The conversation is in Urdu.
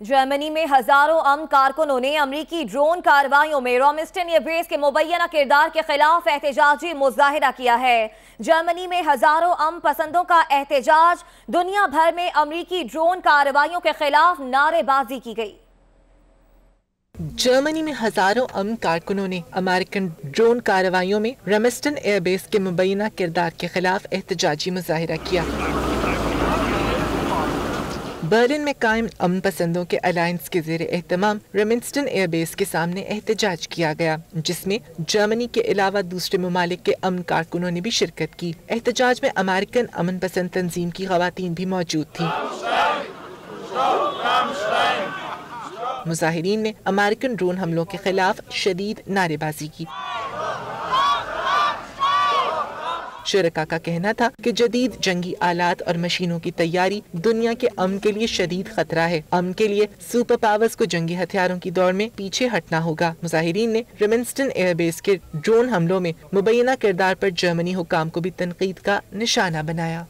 جرمنی میں ہزاروں امن کارکنوں نے امریکی ڈرون کاروائیوں میں رومسٹن ایئر بیس کے مبینہ کردار کے خلاف احتجاجی مظاہرہ کیا ہے۔ جرمنی میں ہزاروں امن پسندوں کا احتجاج، دنیا بھر میں امریکی ڈرون کاروائیوں کے خلاف نعرے بازی کی گئی۔ جرمنی میں ہزاروں امن کارکنوں نے امریکن ڈرون کاروائیوں میں رمسٹن ایئر بیس کے مبینہ کردار کے خلاف احتجاجی مظاہرہ کیا۔ برلن میں قائم امن پسندوں کے الائنس کے زیر اہتمام ریمنسٹن ایئر بیس کے سامنے احتجاج کیا گیا، جس میں جرمنی کے علاوہ دوسرے ممالک کے امن کارکنوں نے بھی شرکت کی۔ احتجاج میں امریکن امن پسند تنظیم کی خواتین بھی موجود تھیں۔ مظاہرین نے امریکن ڈرون حملوں کے خلاف شدید نعرے بازی کی۔ شرکا کا کہنا تھا کہ جدید جنگی آلات اور مشینوں کی تیاری دنیا کے امن کے لیے شدید خطرہ ہے۔ امن کے لیے سپر پاورز کو جنگی ہتھیاروں کی دوڑ میں پیچھے ہٹنا ہوگا۔ مظاہرین نے ریمنسٹن ایئر بیس کے ڈرون حملوں میں مبینہ کردار پر جرمنی حکام کو بھی تنقید کا نشانہ بنایا۔